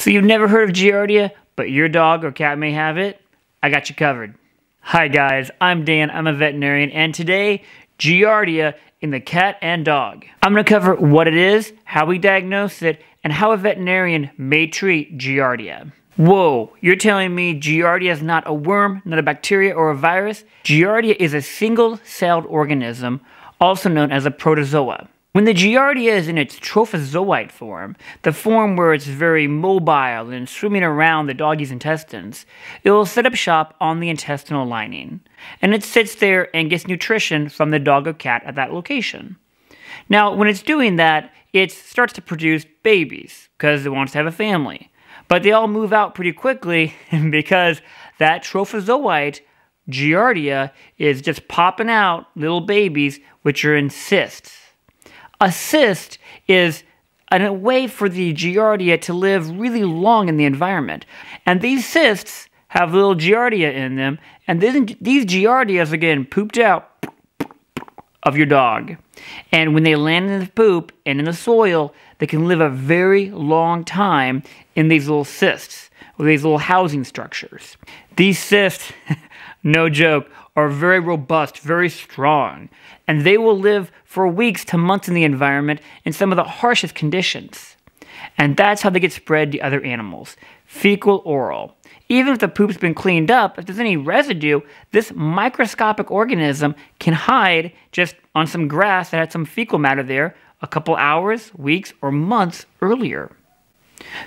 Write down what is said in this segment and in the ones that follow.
So you've never heard of Giardia, but your dog or cat may have it? I got you covered. Hi guys, I'm Dan, I'm a veterinarian, and today, Giardia in the cat and dog. I'm to cover what it is, how we diagnose it, and how a veterinarian may treat Giardia. Whoa, you're telling me Giardia is not a worm, not a bacteria or a virus? Giardia is a single-celled organism, also known as a protozoa. When the Giardia is in its trophozoite form, the form where it's very mobile and swimming around the doggy's intestines, it will set up shop on the intestinal lining, and it sits there and gets nutrition from the dog or cat at that location. Now, when it's doing that, it starts to produce babies because it wants to have a family. But they all move out pretty quickly because that trophozoite Giardia is just popping out little babies which are in cysts. A cyst is a way for the Giardia to live really long in the environment. And these cysts have little Giardia in them, and then these Giardias are getting pooped out of your dog. And when they land in the poop and in the soil, they can live a very long time in these little cysts, or these little housing structures. These cysts, no joke, are very robust, very strong, and they will live for weeks to months in the environment in some of the harshest conditions. And that's how they get spread to other animals fecal oral. Even if the poop's been cleaned up, if there's any residue, this microscopic organism can hide just on some grass that had some fecal matter there a couple hours, weeks, or months earlier.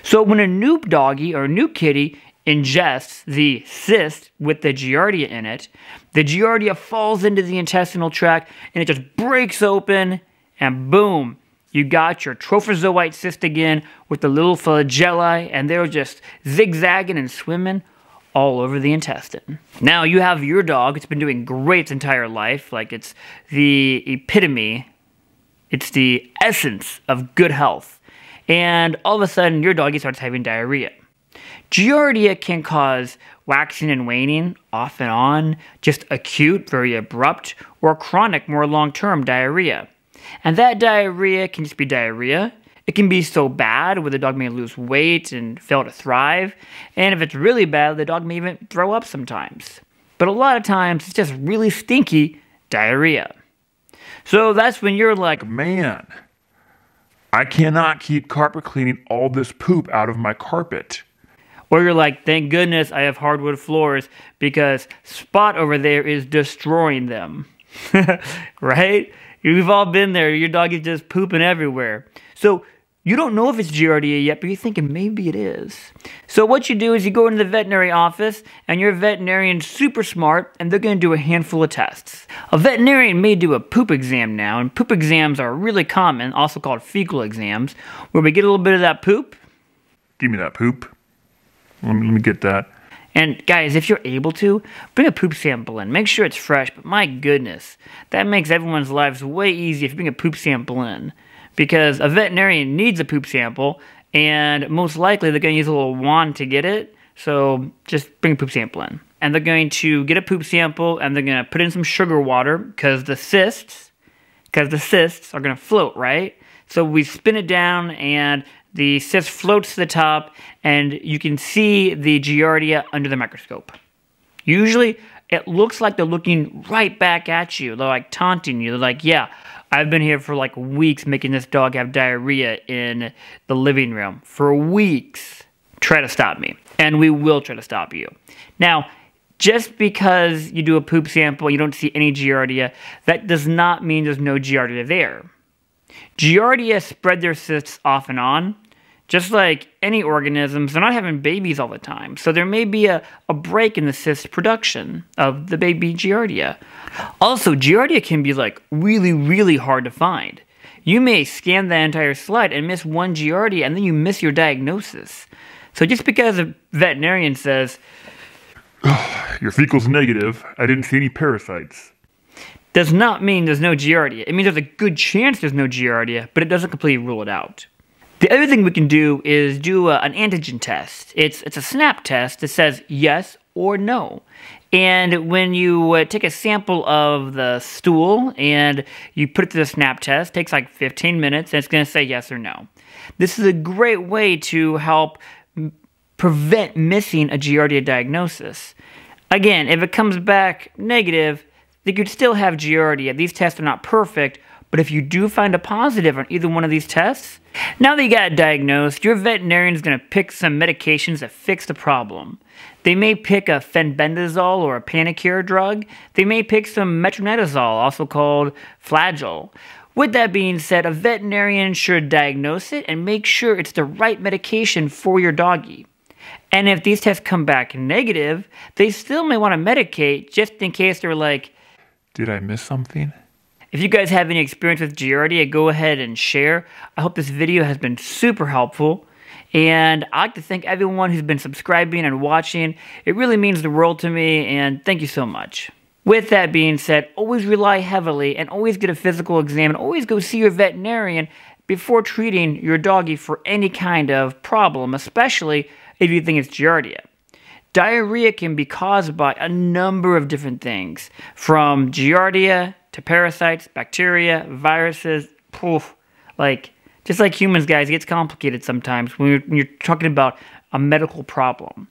So when a new doggy or a new kitty ingests the cyst with the giardia in it, the giardia falls into the intestinal tract and it just breaks open and boom, you got your trophozoite cyst again with the little flagellae and they're just zigzagging and swimming all over the intestine. Now you have your dog, it's been doing great its entire life, like it's the epitome, it's the essence of good health. And all of a sudden your doggy starts having diarrhea. Giardia can cause waxing and waning, off and on, just acute, very abrupt, or chronic, more long term diarrhea. And that diarrhea can just be diarrhea. It can be so bad where the dog may lose weight and fail to thrive. And if it's really bad, the dog may even throw up sometimes. But a lot of times, it's just really stinky diarrhea. So that's when you're like, man, I cannot keep carpet cleaning all this poop out of my carpet. Or you're like, thank goodness I have hardwood floors because Spot over there is destroying them. right? We've all been there. Your dog is just pooping everywhere. So you don't know if it's Giardia yet, but you're thinking maybe it is. So what you do is you go into the veterinary office, and your veterinarian's super smart, and they're going to do a handful of tests. A veterinarian may do a poop exam now, and poop exams are really common, also called fecal exams, where we get a little bit of that poop. Give me that poop. Let me, let me get that. And guys, if you're able to, bring a poop sample in. Make sure it's fresh, but my goodness, that makes everyone's lives way easier if you bring a poop sample in. Because a veterinarian needs a poop sample, and most likely they're going to use a little wand to get it. So just bring a poop sample in. And they're going to get a poop sample and they're going to put in some sugar water because the cysts, because the cysts are going to float, right? So we spin it down and the cyst floats to the top, and you can see the Giardia under the microscope. Usually, it looks like they're looking right back at you. They're like taunting you. They're like, yeah, I've been here for like weeks making this dog have diarrhea in the living room. For weeks. Try to stop me. And we will try to stop you. Now, just because you do a poop sample you don't see any Giardia, that does not mean there's no Giardia there. Giardia spread their cysts off and on, just like any organisms, they're not having babies all the time. So there may be a, a break in the cyst production of the baby Giardia. Also, Giardia can be like really, really hard to find. You may scan the entire slide and miss one Giardia and then you miss your diagnosis. So just because a veterinarian says, Your fecal's negative, I didn't see any parasites. Does not mean there's no Giardia. It means there's a good chance there's no Giardia, but it doesn't completely rule it out. The other thing we can do is do a, an antigen test. It's, it's a snap test that says yes or no. And when you uh, take a sample of the stool and you put it to the snap test, takes like 15 minutes, and it's going to say yes or no. This is a great way to help prevent missing a Giardia diagnosis. Again, if it comes back negative, they could still have Giardia. These tests are not perfect, but if you do find a positive on either one of these tests, now that you got it diagnosed, your veterinarian is going to pick some medications that fix the problem. They may pick a fenbendazole or a Panacur drug. They may pick some metronidazole, also called flagyl. With that being said, a veterinarian should diagnose it and make sure it's the right medication for your doggy. And if these tests come back negative, they still may want to medicate just in case they're like, Did I miss something? If you guys have any experience with Giardia, go ahead and share. I hope this video has been super helpful. And I'd like to thank everyone who's been subscribing and watching. It really means the world to me, and thank you so much. With that being said, always rely heavily and always get a physical exam and always go see your veterinarian before treating your doggy for any kind of problem, especially if you think it's Giardia. Diarrhea can be caused by a number of different things, from Giardia to parasites, bacteria, viruses, poof. Like, just like humans, guys, it gets complicated sometimes when you're, when you're talking about a medical problem.